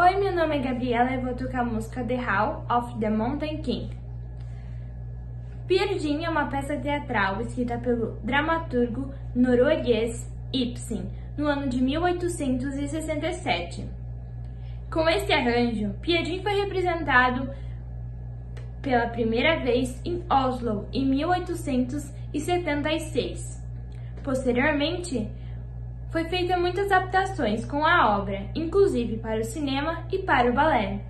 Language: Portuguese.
Oi, meu nome é Gabriela e vou tocar a música The Hall of the Mountain King. Peer Gynt é uma peça teatral escrita pelo dramaturgo norueguês Ibsen no ano de 1867. Com este arranjo, Peer Gynt foi representado pela primeira vez em Oslo em 1876. Posteriormente, foi feita muitas adaptações com a obra, inclusive para o cinema e para o balé.